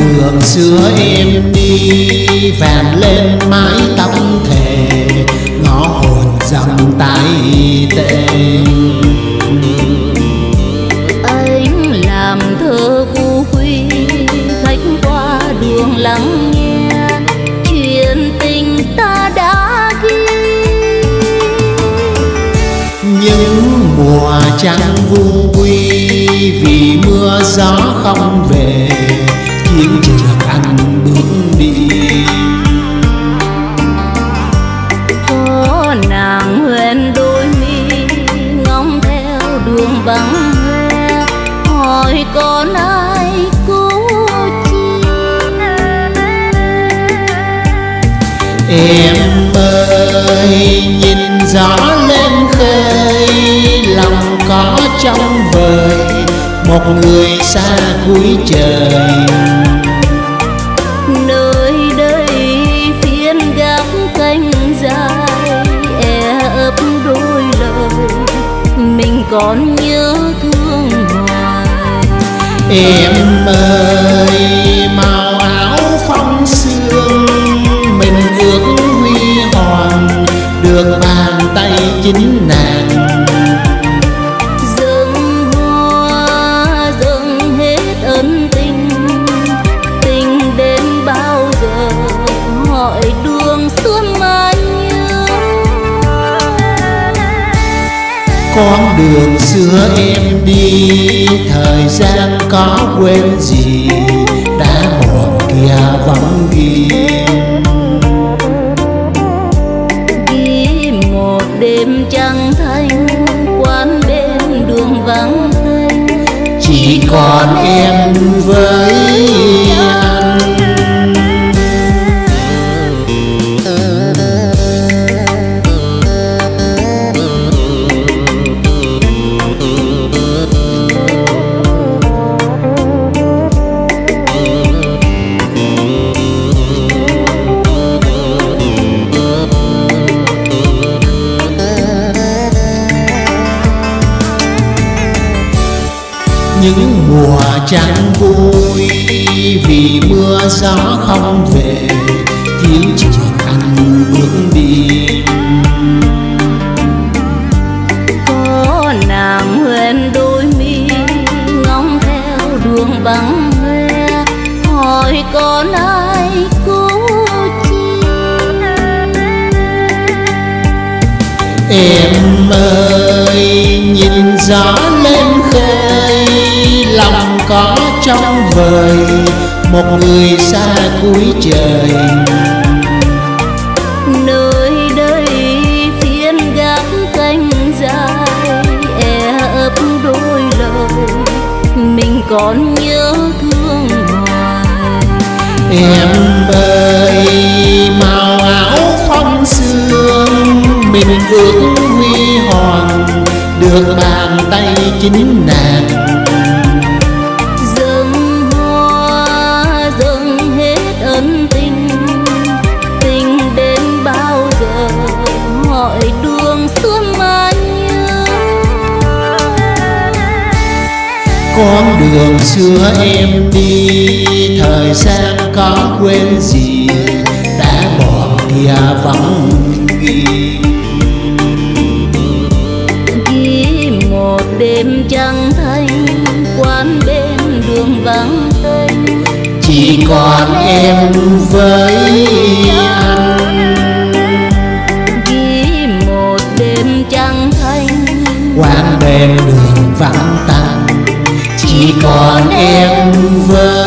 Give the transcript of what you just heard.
đường xưa em đi vàng lên mái tóc thề ngõ hồn dòng tay tê. Anh làm thơ khu khuy khách qua đường lắng nghe chuyện tình ta đã ghi. Những mùa trăng vu quy vì mưa gió không về chiến trường anh bước đi. Có nàng huyền đôi mi ngóng theo đường vắng hoe. Hỏi còn ai cứu chi em ơi nhìn gió lên khơi lòng có trong vời một người xa cuối trời. Nơi đây phiên gác cánh dài e ấp đôi lời mình còn nhớ thương hoài em ơi màu áo phong sương mình ước huy hoàng được bàn tay chính nàng con đường xưa em đi. Thời gian có quên gì đã một kia vẫn ghi. Ghi một đêm trăng thanh quán bên đường vắng tênh chỉ còn em những mùa trăng vui vì mưa gió không về chiến trường anh bước đi có nàng huyền đôi mi ngóng theo đường vắng hoe hỏi còn ai cứu chi? Em ơi nhìn gió lên khơi lòng có trong vời một người xa cuối trời. Nơi đây phiên gác cánh dài e ấp đôi lời mình còn nhớ thương hoài em ơi màu áo phong sương mình ước huy hoàng được bàn tay chính nàng con đường xưa em đi. Thời gian có quên gì đã bỏ kia vắng ghi ghi một đêm trăng thanh quán bên đường vắng tênh chỉ còn em với anh. Ghi một đêm trăng thanh quán bên còn em với